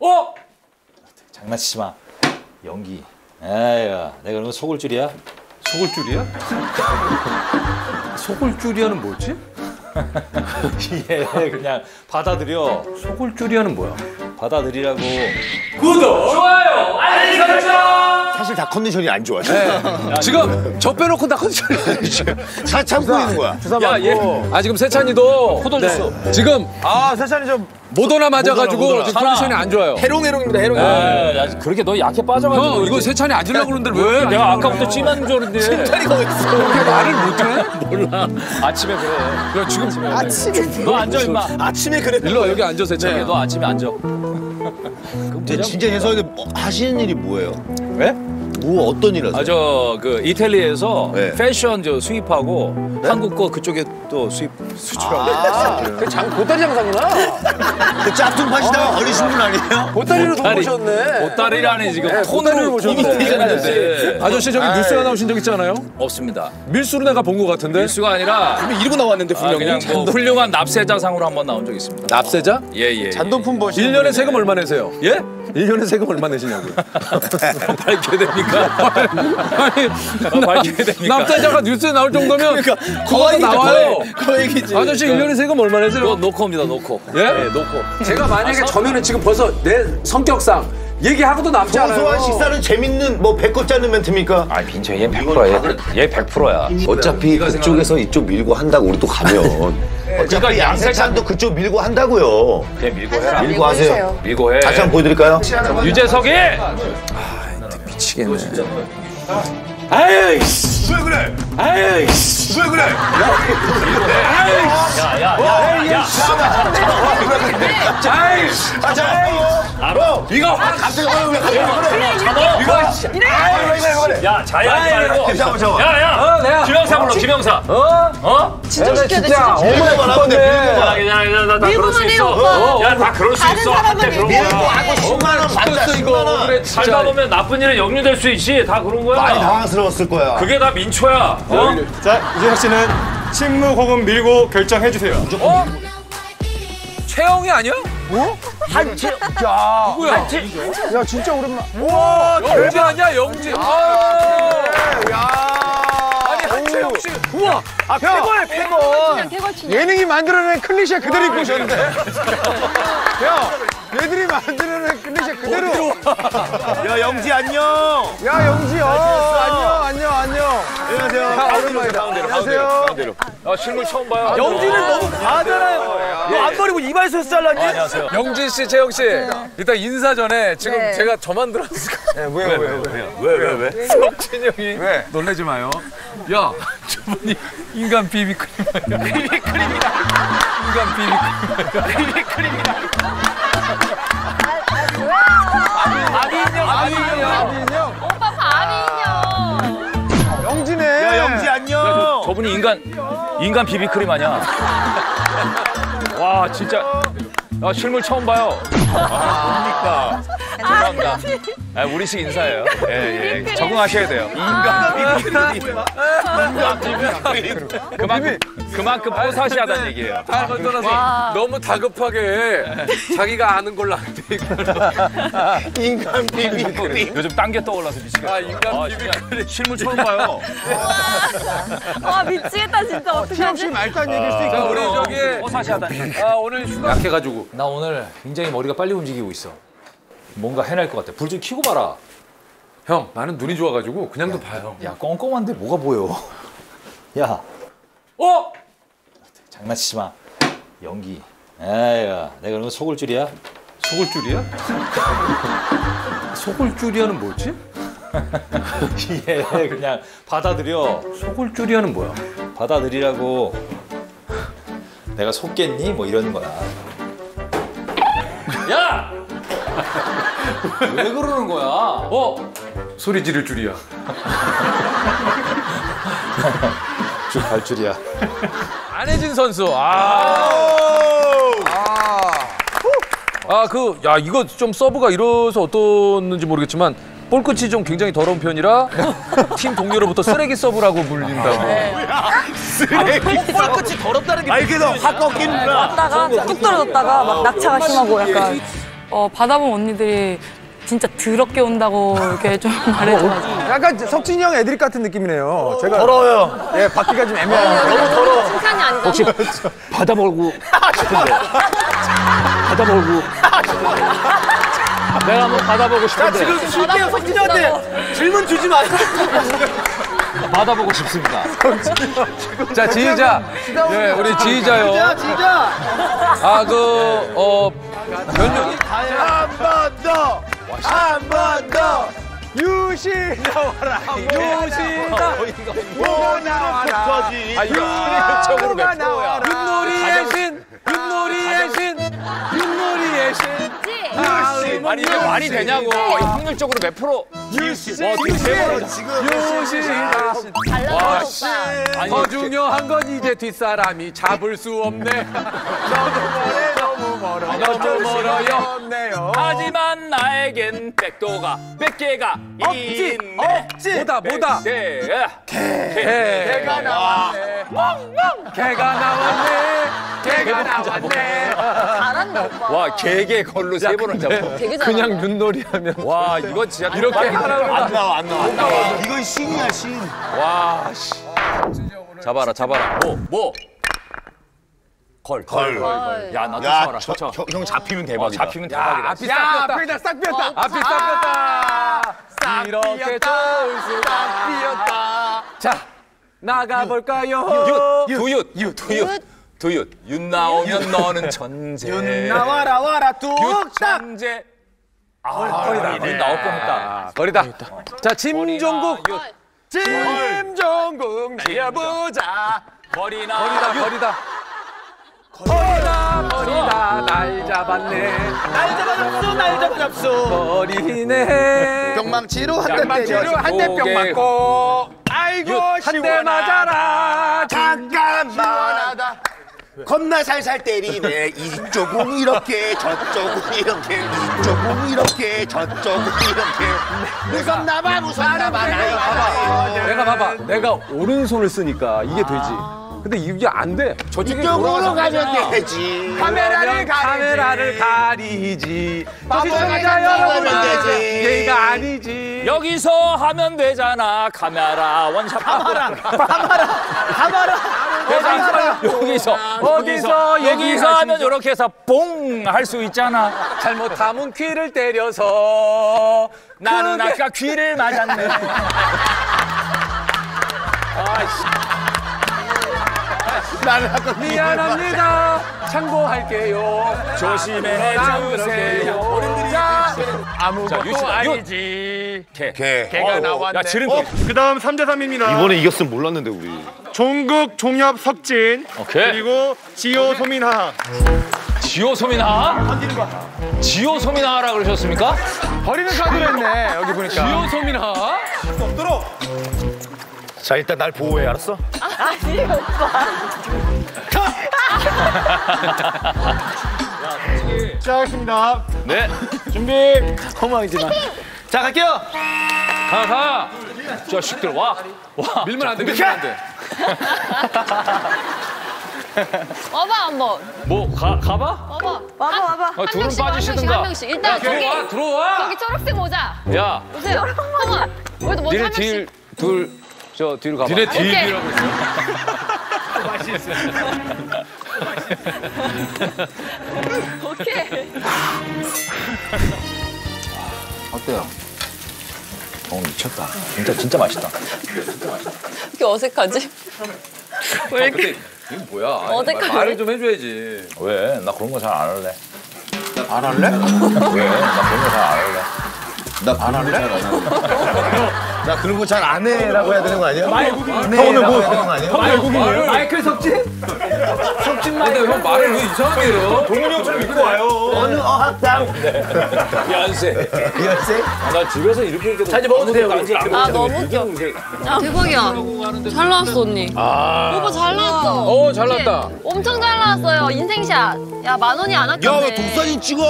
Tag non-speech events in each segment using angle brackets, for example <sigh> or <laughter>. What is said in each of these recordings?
어? 장난치지 마. 연기. 에야, 내가 그런 거 속을 줄이야? 속을 줄이야? 속을 줄이야는 뭐지? <laughs> 예, 그냥 받아들여. 속을 줄이야는 뭐야? 받아들이라고. 사실 다 컨디션이 안 좋아. 지금 저 빼놓고 다 컨디션이 다 참고 있는 거야. 야, 얘. 아 지금 세찬이도 호돌렸어. 지금 아, 세찬이 좀 모더나 맞아가지고 모더나, 지금 컨디션이 안 좋아요. 해롱해롱입니다, 해롱해롱. 야, 야, 그렇게 너 약해 빠져가지고. 형 이거 세찬이 앉으려고 그러는데 왜? 내가 아까부터 찜한 줄 알았는데. 세찬이가 어딨어? 그렇게 말을 못해? 몰라. 아침에 그래. 야, 지금 아침에 너 앉아, 임마. 아침에 그래. 일로 와, 여기 앉아 세찬이. 너 아침에 앉아. 근데 진짜 해석이 뭐, 하시는 일이 뭐예요? 왜? 뭐 어떤 일 하세요? 아, 저, 그, 이탈리아에서 네. 패션 저 수입하고 한국 거 그쪽에 또 수입, 수출하고. 장 보따리 장사구나. 그 짝퉁 파시다가 걸리신 분 아니에요? 보따리로 돈 보따리. 버셨네. 보따리라니 지금 네, 보따리를 톤으로 보셨네. 이미티가 있는데. 아저씨 저기 뉴스에 나오신 적 있잖아요. 없습니다. 밀수로 내가 본 것 같은데. 밀수가 아니라 이러고 나왔는데 아, 그냥 뭐 훌륭한 납세자상으로 한번 나온 적 있습니다. 납세자? 예, 예. 잔돈품 버시. 1년에 세금 얼마 내세요? 예? 1년에 세금 얼마 내시냐고요? <laughs> 밝혀야 됩니까? 아니, 어, 밝혀야 됩니까? 납세자가 뉴스에 나올 정도면 그 그거 얘기죠, 나와요. 그 얘기지. 아저씨 1년에 세금 얼마 내세요? 노코입니다, 노코. 예? 네, 노코. 제가 만약에 저면은 지금 벌써 내 성격상 얘기하고도 남지 않아요. 소소한 식사는 재밌는 뭐 배꼽 짜는 멘트입니까? 아, 빈저 얘 100%야. 얘 100%야. 어차피 그쪽에서 이쪽 밀고 한다고 우리 또 가면. 어차피 양세찬도 그쪽 밀고 한다고요. 그냥 밀고 해라. 밀고 하세요. 밀고 해. 다시 한번 보여드릴까요? 유재석이! 미치겠네. 아유, 씨. 왜 그래? 아유, 씨. 왜 그래? 야, 야, 야, 야. 아유, 씨. 아, 자, 알아. 이거 갑자기 화를 왜 갑자기 화를 이거 야, 자야하지 말고. 잠깐만, 잠깐만. 야, 야. 김영사 불러, 김영사. 어? 어? 진짜 진정시켜야 돼. 밀고만 하면 돼. 밀고만. 있어. 오빠. 야, 다 그럴 수 있어. 한때 그런 밀고 거야. 하고 10만 원 받자, 10만 원. 그래, 살다 보면 나쁜 일에 역류될 수 있지. 다 그런 거야. 많이 당황스러웠을 거야. 그게 다 민초야. 어? 자, 이재석 씨는 침묵 혹은 밀고 결정해 주세요. 최영이 아니야? 한채. 야. 누구야? 야 진짜 오랜만. 우와, 영지 아니야, 영지. 아, 야. 아니, 한채영 씨. 우와. 아 패걸. 태거치. 예능이 만들어낸 클리셰 그대로 입고 오셨는데. 야, 얘들이 만들어낸 클리셰 그대로. 야, 영지 안녕. 야, 영지, 어, 안녕, 안녕, 안녕. 안녕하세요. 야, 오랜만이다. 안녕하세요. 아, 실물 처음 봐요. 영지는 너무 과하잖아요. 너안 버리고 이발소에서 잘랐니? 안녕하세요. 영진 씨, 재영 씨. 일단 인사 전에 지금 네. 제가 저만 들었을 거예요. 왜, 왜, 왜? 왜, 왜, 왜? 석진 형이 왜? 놀래지 마요. 야, 저분이 인간 비비크림 아니야? 비비크림이다. 인간 비비크림. 아니요. 오빠 밤이요. 저분이 인간 인간 비비크림 아니야? 와 진짜 아, 실물 처음 봐요. 아, 뭡니까? 죄송합니다. 아, 우리식 인사예요. 예, 예. 적응하셔야 돼요. 인간 비비크림. 인간 비비크림. 그만큼 그만큼 뽀사시하다는 얘기예요. 다 떠나서 너무 다급하게 자기가 아는 걸로 안 돼. 인간 비비크림. 요즘 딴 게 떠올라서 미치겠어. 아, 인간 진짜 실물 처음 봐요. 와 미치겠다 진짜? 씨 말단 얘기일 수 자, 있고. 우리 저기 뽀사시하다니. 아, 오늘 휴가 약해 가지고. 나 오늘 굉장히 머리가 빨리 움직이고 있어. 뭔가 해낼 것 같아. 불 좀 켜고 봐라. 형, 나는 눈이 좋아가지고 그냥도 봐요. 야, 껌껌한데 뭐가 보여? <laughs> 야, 어? 장난치지 마. 연기. 에야, 내가 그런 거 속을 줄이야? 속을 줄이야? 속을 줄이야는 뭐지? <laughs> 예, 그냥 받아들여. 속을 줄이야는 뭐야? 받아들이라고. 내가 속겠니? 뭐 이러는 거야. 야! 왜 그러는 거야? 어? 소리 지를 줄이야. 줄 발줄이야. 안혜진 선수. 아. 아, 그, 야, 이거 좀 서브가 이래서 어떻는지 모르겠지만, 볼 끝이 좀 굉장히 더러운 편이라, 팀 동료로부터 쓰레기 서브라고 불린다고. 말 그대로 확 꺾이는구나. 다가 뚝 떨어졌다가 막 낙차가 심하고 약간 어, 받아본 언니들이 진짜 더럽게 온다고 이렇게 좀 <laughs> 말해줘가지고. 약간 석진이 형 애드립 같은 느낌이네요. 제가 더러워요. 예, 받기가 좀 애매해요. 너무 더러워. 칭찬이 아니잖아. 혹시 받아먹고 싶은데. 받아먹고. 내가 한번 받아보고 싶은데. 쉴게요, 석진이 형한테. 질문 주지 마요. 받아보고 싶습니다. 자 지휘자. 예 우리 지휘자요. 진짜. 아그 어. 변명이 한번 더. 한 번 더. 유시 나와라. 유시 뭐 나와라. 아 유가 나와라. 윷놀이의 신. 윷놀이의 신. 윷놀이의 신. 아니 이게 말이 되냐고. 확률적으로 몇 프로? 유시. 와. 잘 나와 오빠. 아니, 더 중요한 건 이제 뒷사람이 잡을 수 없네. 너무 멀어. 너무 멀어요. 없네요. 하지만 나에겐 백도가 백 개가 없지, 있네. 없지. 뭐다, 뭐다. 네. 개가 나왔네. 개가 나왔네. 개가 나왔네. 잘한다 오빠. 와 개개 걸로 세 번을 잡고. 그냥 윷놀이 하면 와 이거 진짜 이렇게 하라 그러면 안 나와, 안 나와. 이건 신이야, 신. 와 씨. 잡아라 잡아라. 뭐 뭐. 걸. 걸. 걸. 야 나도 야, 쳐라. 저, 쳐. 형, 형 잡히면 어, 대박이다. 잡히면 야, 대박이다. 앞이 야, 싹. 앞에다 싹 폈다. 앞이 싹 폈다. 이렇게 좋을 수가 피었다. 자, 나가볼까요? 두윷. 두윷. 두윷. 윷 나오면 너는 전제. 나와라, 와라, 윷 뚝딱. 전제. 아, 거리다. 윷 나올 뻔했다. 아, 거리다. 자, 짐종국. 김종국 날려보자. 거리나. 거리다, 거리다. 거리다, 거리다, 날 잡았네. 날 잡아잡수, 날 잡아잡수. 거리네. 병망치로 한 대 때려. 한대 뿅. 맞고. 아이고, 한대 시원하다. 맞아라. 잠깐만. 겁나 살살 때리네. 이쪽은 이렇게, 저쪽은 이렇게, 이쪽은 이렇게, 저쪽은 이렇게. 무섭나 봐, 무섭나 봐. 나이 봐봐. 내가 봐봐. 내가 오른손을 쓰니까 이게 되지. 근데 이게 안 돼. 저쪽에 이쪽으로 돌아가서 가면 되지. 카메라를 가리지. 카메라를 가리지. 시청자 가면 여러분, 되지. 얘가 아니지. 여기서 하면 되잖아. 카메라 원샷. 카메라. 카메라. 여기서 어디서 여기서 하면 이렇게 해서 봉 할 수 있잖아. 잘못하면 귀를 때려서 나는 그게- 아까 귀를 맞았네. <laughs> 미안합니다. 참고할게요. 조심해 주세요. 어른들이 아무것도 아니지. 개. 개. 개가 야 나왔네. 지름길. 그 다음 3대 3입니다. 이번에 이겼으면 몰랐는데, 우리. 종국, 종엽, 석진. 오케이. 그리고 지호, 소민하. 지호 소민아? 지호 소민아라 그러셨습니까? 버리는 카드로 했네, 여기 보니까. 지호 소민아. 자, 일단 날 보호해, 알았어? 아니 오빠. 시작하겠습니다. 네. 준비. 자, 갈게요. 가 가. 자식들 와. 와. 밀면 안 돼. 밀면 안 돼. <laughs> 와봐 한번. 뭐 가 가봐? 와봐. 와봐 와봐. 아, 한 둘은 빠지시든가. 한 명씩. 일단 저기 들어와, 들어와. 저기 초록색 모자. 야. 보세요. 형아. 우리도 먼저 한 딜, 명씩. 둘, 저 뒤로 가봐. 니네. 딜이라고 있어. 오케이. 어때요? 어 미쳤다. 진짜 진짜 맛있다. 이렇게 어색하지? 왜 이렇게? 이거 뭐야? 어색하네. 말- 말을 좀 해줘야지. 왜? 나 그런 거 잘 안 할래. 안 할래? 왜? 나 그런 거 잘 안 할래. 나 안 할래? <laughs> 나 그런 거 잘 안 해라고 해야 되는 거 아니야? 안 오늘 뭐- 되는 거 아니야? 말을 마이클 석진? <laughs> 석진 말. 근데 형 말을 왜 이상하게 해요? 동훈이 형처럼 입고 와요. 어느 어학당 연세. 이었어요? 나 집에서 이렇게 이렇게 자주 먹어도 돼요. 아 너무 웃겨. 대박이야. 잘 나왔어 언니. 오빠 잘 나왔어. 어, 잘 나왔다. 엄청 잘 나왔어요. 인생샷. 야 만 원이 안 아꼈네. 야 왜 독사진 찍어?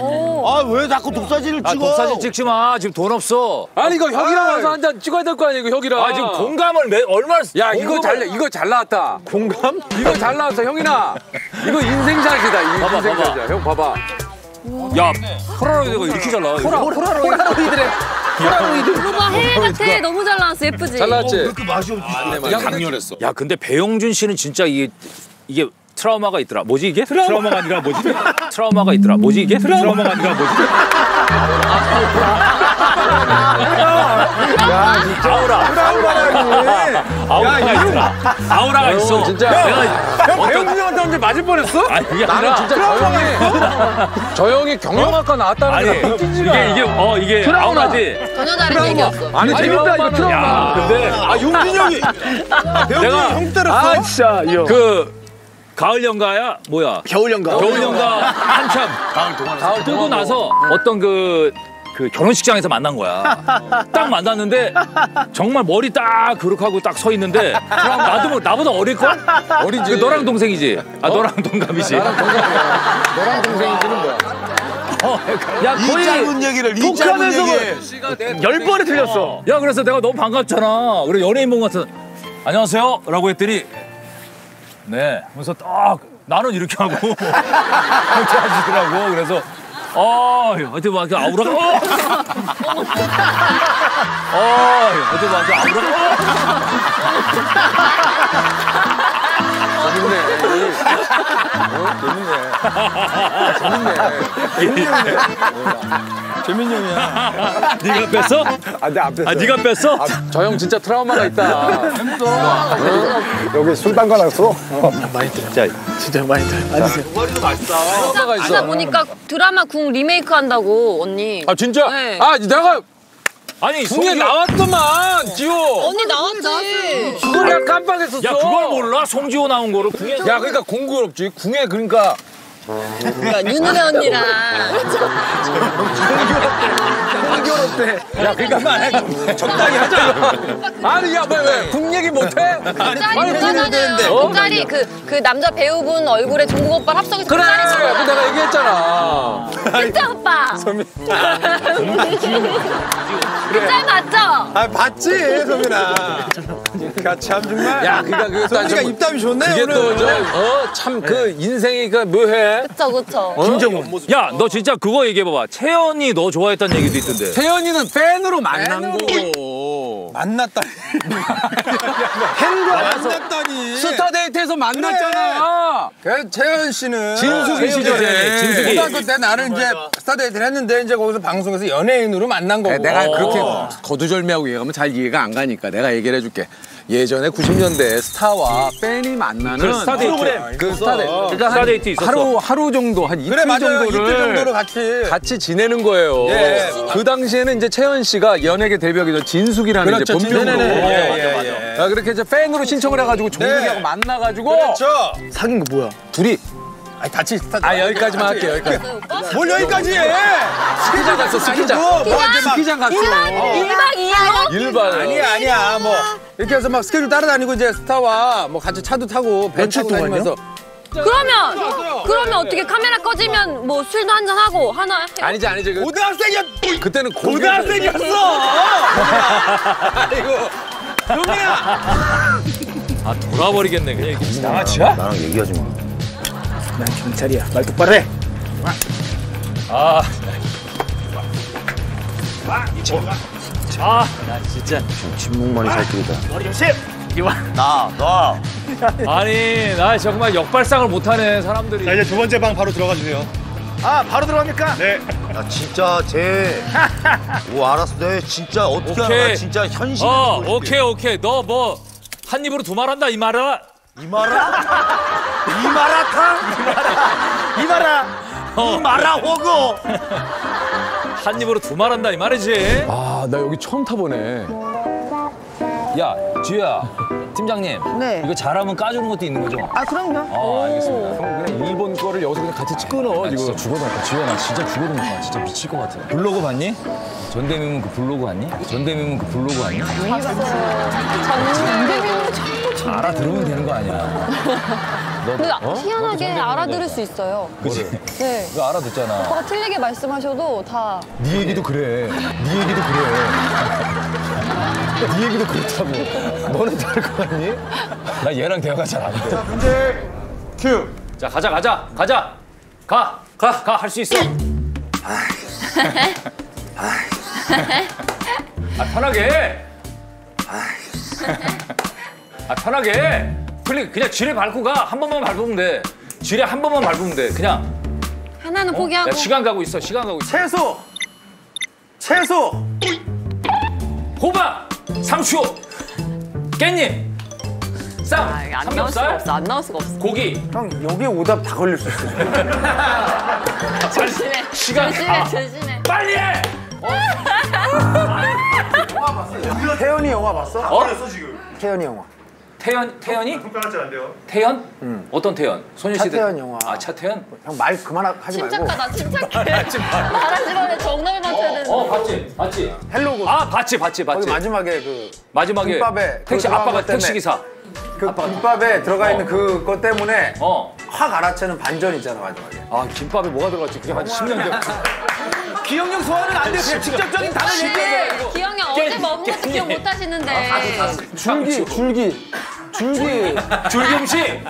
오. 아왜 자꾸 독사진을 아 찍어? 독사진 찍지 마. 지금 돈 없어. 아니 이거 형이랑 와서 한 잔 찍어야 될 거 아니야 이거 형이랑. 아 지금 공감을 매, 얼마나 야 이거 잘 이거 잘 나왔다. 공감? 이거 잘 나왔어 형이나. 이거 인생샷이다. 봐봐, 인생샷이야. 형 봐봐. 야, 폴라로이드가 이렇게 잘 나와. 폴라로이드래. 폴라로이드. 오빠 해외 같아. 너무 잘 나왔어. 예쁘지? 잘 나왔지? 강렬했어. 야, 근데 배용준 씨는 진짜 이게 이게 트라우마가 있더라. 뭐지 이게? 트라우마 가 아니라 뭐지? 트라우마가 있더라. 뭐지 이게? 트라우마가 아니라 뭐지? <laughs> 아우라. 아우라가 있더라. 아우라가 있어. 진짜. 내가 형 배영준 형한테 언제 맞을 뻔했어? 아니 그게 나는 아니라 진짜 저 형이 저 형이 경영학과 나왔다는 아니 게 믿기지가 이게 이게 어 이게 트라우마. 아우라지. 전혀 다른 얘기였어. 아니 재밌다 이거 야, 트라우마. 근데 아 용진 형이 <laughs> 배영준 내가- 형 때렸어? 진짜 이 형. 그 가을 연가야 뭐야? 겨울 연가. 겨울 연가 한참 가을 뜨고 나서 어떤 그, 그 결혼식장에서 만난 거야. 딱 만났는데 정말 머리 딱 그렇게 하고 딱 서 있는데 나도 뭐 나보다 어릴 걸? 어리지. 그 너랑 동생이지? 아 너랑 동갑이지? 너랑 동생이지는 뭐야? 야 거의 얘기를 이 짧은 얘기. 열 번에 틀렸어. 야 그래서 내가 너무 반갑잖아. 그래 연예인 본것 같아. 안녕하세요. 라고 했더니 네. 그래서 딱 나는 이렇게 하고 <laughs> 이렇게 하시더라고. 그래서 어, 하여튼 막 아우라가 어! 어, 하여튼 막 아우라가 재 민이 형이야. <laughs> 네가 뺐어? 아, 내안 뺐어. 아 네가 뺐어? 저형 진짜 트라우마가 있다. 여기 술 담가 놨어? 트라우마가 아까 있어. 보니까 드라마 궁 리메이크 한다고 언니. 아 진짜? 네. 아 내가 아니 궁에 나왔더만 지호. 언니 나왔지. 그걸 깜빡했었어. 야 그걸 몰라? 송지호 나온 거를 궁에 야 그러니까 공교롭지. 궁에 그러니까 그러니까 윤은혜 언니랑. 야 그러니까 말해. 적당히 하자. 아니 야 왜 왜? 궁 얘기 못해? 짤이 있잖아요. 짤이 그, 그 남자 배우분 얼굴에 종국 오빠 합성해서 그래. 그. 내가 얘기했잖아. 진짜 오빠. <laughs> <laughs> 그 짤 맞죠? 아 봤지 소민아. 야참 정말. 야 그러니까 그게 또 소민이가 좀- 입담이 좋네 그게 오늘. 또어참 그 인생이 그 묘해. 그쵸 그쵸. 야너 진짜 그거 얘기해봐봐 채연이 너 좋아했다는 얘기도 있던데 태연이는 팬으로 만난 거고. 만났다. <laughs> 팬과 만났다니. 스타 데이트에서 만났잖아. 그 채연 씨는 진숙이 시절에, 진숙이. 고등학교 때 나는 이제 스타 데이트를 했는데 이제 거기서 방송에서 연예인으로 만난 거고. 내가 그렇게 거두절미하고 얘기하면 잘 이해가 안 가니까 내가 얘기를 해줄게. 예전에 90년대 스타와 팬이 만나는 그 스타 데이트. 그 스타 데이트. 그러니까 스타 한 데이트 있었어. 하루 하루 정도 한 이틀 그래 맞아요. 정도를 이틀 정도로 같이. 같이 지내는 거예요. 예. 그 당시에는 이제 채연 씨가 연예계 데뷔하기 전 진숙이라는 그렇죠. 이제 본명으로 네네네. 예, 예, 예. 아, 그렇게 이제 팬으로 신청을 해가지고 종국이하고 네. 만나가지고 그렇죠. 사귄 거 뭐야? 둘이 아니 같이 스타. 아 여기까지만 할게 여기까지. 뭘 여기까지 해? 스키장 갔어 스키장. 뭐 이제 막 스키장 갔어. 1박 2일. 일반. 아니야 아니야 뭐 이렇게 해서 막 스케줄 따라다니고 이제 스타와 뭐 같이 차도 타고 배 타고 다니면서 그러면 그러면 어떻게 카메라 꺼지면 뭐 술도 한잔 하고 하나 해? 아니지 아니지. 그, 고등학생이야 그때는 고등학생이었어 <laughs> 아이고 용이야 아 돌아버리겠네 그냥 이렇게 양아치야? 나랑 얘기하지 마. 난 경찰이야. 말 똑바로 해. 아 침묵만이 살 길이다. 머리 조심. 나, 너. <laughs> 아니 나 정말 역발상을 못하네 사람들이 자 이제 두 번째 방 바로 들어가 주세요. 아 바로 들어갑니까? 네. 야, 진짜 쟤. <laughs> 오, 알았어. 내 진짜 어떻게 오케이. 알아? 진짜 현실. 어 오케이 오케이 너 뭐 한 입으로 두 말 한다 이 말아 이마라? 이마라탕? 이봐라. 어. 이마라 호구? 한 입으로 두 말 한다 이 말이지 아, 나 여기 처음 타보네. 야 지우야 팀장님 네. 이거 잘하면 까주는 것도 있는 거죠? 아 그럼요. 어 알겠습니다 그럼 그냥 일본 거를 여기서 그냥 같이 끊어, 지금. 죽어도 할 지우야 나 진짜 봐. 진짜 미칠 것 같아 블로그 봤니? 전대미문 그 블로그 봤니? 전대미문 그 블로그 봤니? 알아들으면 되는 거 아니야 <laughs> 근데 희한하게 알아들을 수 있어요. 그치? 네. 그거 알아듣잖아 오빠가 틀리게 말씀하셔도 다 네 얘기도 그래. 네 얘기도 그래. 네 얘기도 그렇다고. 너는 다를 것 같니? 나 얘랑 대화가 잘 안 돼. 문제 큐 자 가자 가자 가자 가 가 가 할 수 있어 <laughs> 아 편하게. <laughs> 아 편하게. 플리 그냥 지뢰 밟고 가. 한 번만 밟으면 돼. 지뢰 한 번만 밟으면 돼. 그냥. 하나는 어? 포기하고. 야, 시간 가고 있어. 시간 가고 있어. 채소. 채소. 호박, 상추, 깻잎, 쌈, 아, 안 나올 수가 없어. 안 나올 수가 없어. 고기. 형 여기에 오답 다 걸릴 수 있어. <laughs> 조심해. 시간 조심해, 가. 조심해. 빨리 해. 태연이 영화 봤어? 어? 태연이 영화. 태연 태연이? 평가하지 않대요. 태연? 어떤 태연? 소녀시대. 차태현 영화. 아 차태현? 형말 그만하지 말고. 침착하다, 침착해. 말하지 마, 정답을 맞춰야 되는데. 어 봤지 봤지. 헬로고. 아 봤지 봤지 거기 봤지. 마지막에 그, 마지막에 김밥에 택시 아빠가. 택시 기사. 그 김밥에 들어가 있는 그것 때문에 어. 확 알아채는 반전 있잖아 마지막에. 아 김밥에 뭐가 들어갔지? 그게 한 10년 전. <laughs> 기억력 소화는 안 돼. 그냥 직접적인 단어 얘기해. 기영이 어제 먹은 것도 기억 못 하시는데. 줄기, 줄기, 줄기. 줄기 음식.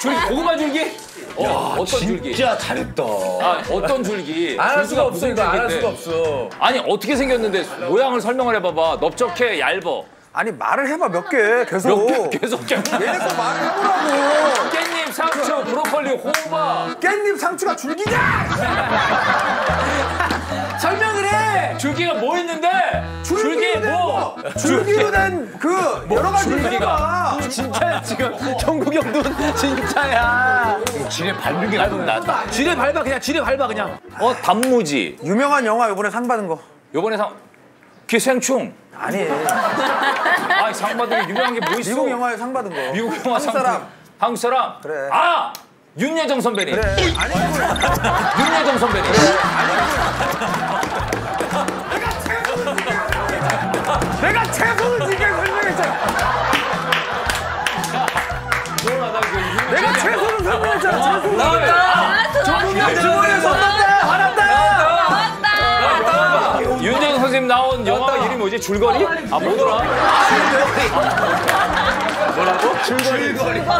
줄기 고구마 줄기. 어, 어떤 줄기? 진짜 잘했다. 아 어떤 줄기? 안 할 수가 없어. 이거 안할 줄기인데? 수가 없어. 아니 어떻게 생겼는데 모양을 설명을 해봐봐. 넓적해, 얇어. 아니 말을 해봐 몇 개 계속. 몇 개, 계속 깻 얘네 거 말을 해보라고. 깻잎, 상추, 브로콜리, 호박. 깻잎 상추가 줄기냐? <laughs> 설명을 해. 줄기가 뭐 있는데? 줄기에 된 뭐? 거. 줄기로 된 그 여러 가지 줄기가. 진짜야 지금 정국이 형도 진짜야. 지뢰 밟는 게 나도 낫다. 지뢰 밟아 그냥 지뢰 밟아 그냥. 어 단무지. 유명한 영화 이번에 상 받은 거. 요번에 상 기생충. 아니 아, 상 받은 게 유명한 게 뭐 있어? 미국 영화에 상 받은 거. 미국 영화 한국 상. 사람. 한국 사람. 그래. 아 윤여정 선배님. 그래. 아니 그 윤여정 선배님. 내가 채소를 지게 설명했잖아. 내가 채소를 설명했잖아. 채소. 주머니에 선생님 나온 영화 이름이 뭐지? 줄거리? 아 뭐더라?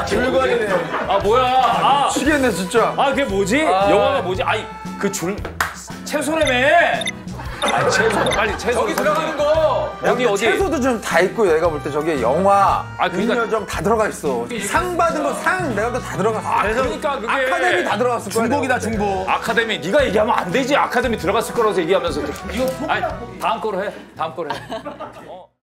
줄거리네. 아 뭐야? 아, 미치겠네 진짜. 아 그게 뭐지? 영화가 뭐지? 아이 그 줄 채소라며. 아 채소 빨리 채소. 저기 들어가는 거. 여기 어디? 채소도 좀 다 있고 내가 볼 때 저기 영화, 아, 그러니까- 윤여정 다 들어가 있어. 상 받은 거 상 내가 볼때 다 들어갔어. 아 그러니까 그게 아카데미 다 들어갔을 거야. 중복이다 중복. 아카데미 네가 얘기하면 안 되지 아카데미 들어갔을 거라서 얘기하면서 이거 아니 다음 거로 해 다음 거로 해 <laughs> 어.